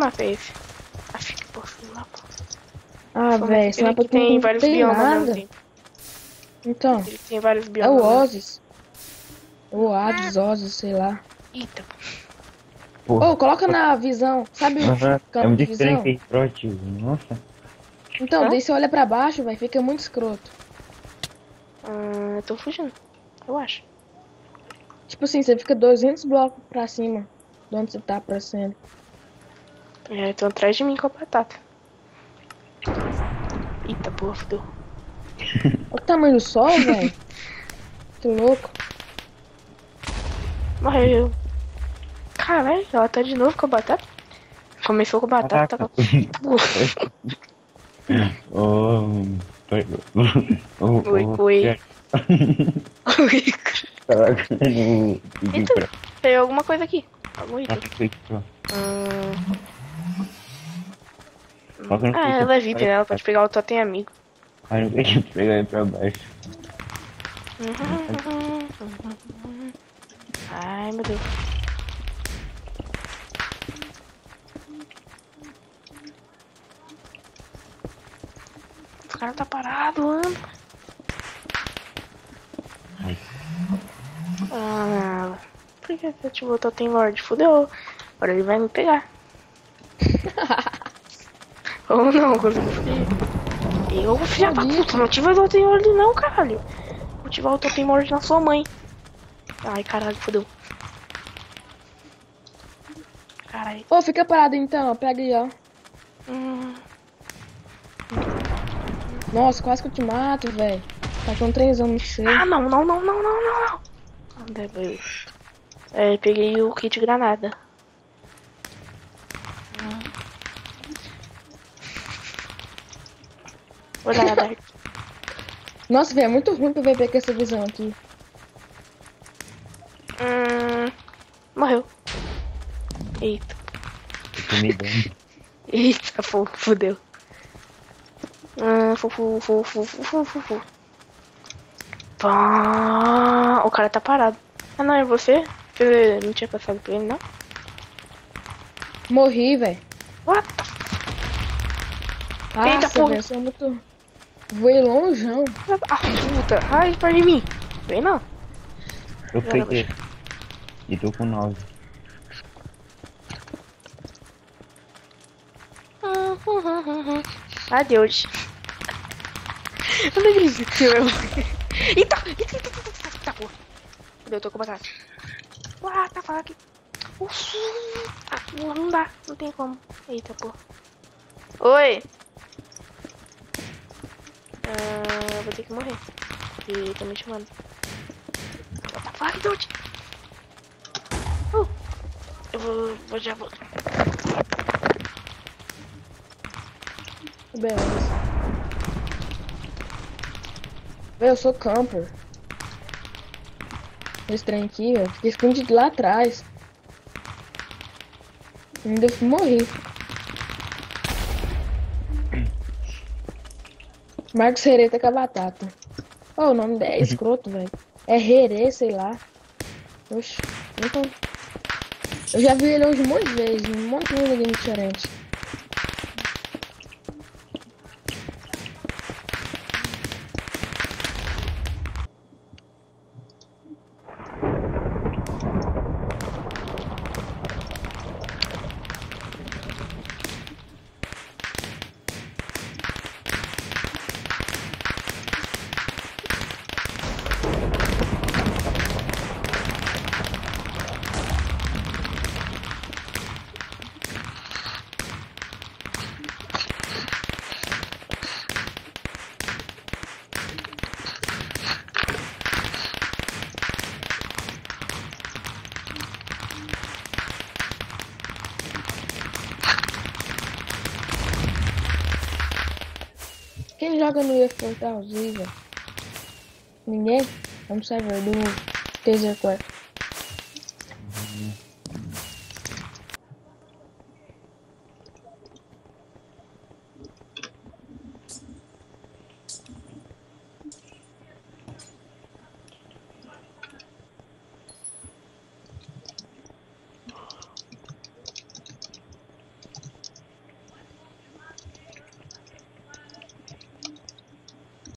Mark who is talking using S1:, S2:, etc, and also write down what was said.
S1: mapa é esse? Ah, fica por fim lá, pô.
S2: Ah, velho, esse mapa
S1: tem
S2: não
S1: vários
S2: tem
S1: biomas ao
S2: nada. Então,
S1: Ele tem vários
S2: é
S1: biomas.
S2: o
S1: ao mesmo
S2: Ozzy. O Hades, Ozzy, sei lá.
S1: Eita,
S2: Ô,
S3: Pô,
S2: coloca na visão. Sabe o
S3: é
S2: visão?
S3: diferente tio. Nossa.
S2: Então,
S1: Hã?
S2: daí você olha pra baixo, vai, fica muito escroto.
S1: ah, eu tô fugindo. Eu acho.
S2: Tipo assim, você fica 200 blocos pra cima de onde você tá pra cima.
S1: É, estão atrás de mim com a batata. Eita, porra, fudeu.
S2: Olha o tamanho do sol, velho. Que louco.
S1: Morreu. Caralho, ela tá de novo com a batata? Começou com a batata, tá com...
S3: Ô,
S1: Oi, oi.
S3: Jack, Caraca,
S1: tem alguma coisa aqui. Algum item. Hum...
S3: Que
S1: Ah, ela é VIP, né? Ela pode pegar o totem amigo.
S3: Ai, não deixa eu pegar ele pra baixo.
S1: Ai, meu Deus. O cara tá parado.
S3: Ai.
S1: Ah, por que você ativou o Totem Lord? Fudeu. Agora ele vai me pegar. Ou não. Eu, filha da puta, não ativa o Totem Lord não, caralho. Vou ativar o Totem Lord na sua mãe. Ai, caralho, fudeu. Caralho.
S2: Ô, fica parado então. Pega aí, ó.
S1: Hum,
S2: Nossa, quase que eu te mato, velho. Tá com três anos, não sei.
S1: Ah, não, não, não, não, não, não. É, peguei o kit granada. Dark.
S2: Nossa, velho, é muito ruim pro VP com essa visão aqui.
S1: Hum, morreu. Eita. Eita, fofo, fodeu. Hum, fofo, fofo, fofo, fofo. O cara tá parado. Ah, não, é você? Você não tinha passado por ele, não?
S2: Morri, velho.
S1: What? Nossa, Eita, porra.
S2: Véio, é muito... Voei longeão.
S1: Ah, puta. Ai, perto de mim. Vem não.
S3: Eu peguei. E tô com 9.
S1: Adeus. Eu não acredito. Eu... Eita, eita, eita, eita, eita, eita, porra. Cadê? Eu tô com batata. What the fuck? Uf. Ah, não, não dá. Não tem como. Eita, porra. Oi. Ah, vou ter que morrer. Porque tá me chamando. What the fuck, dude? Uh. Eu vou, vou já vou.
S2: Beleza. Eu sou camper. Esse trem aqui, velho. Fiquei escondido lá atrás. Ainda morri. Marcos Hereta com a batata. Ô, o nome dele é escroto, velho. É Herê, sei lá. Oxi. Então... Eu já vi ele hoje um monte de vezes, um monte de game diferente. Quem joga no EFO Horrível? Ninguém? Vamos server do Taser Core.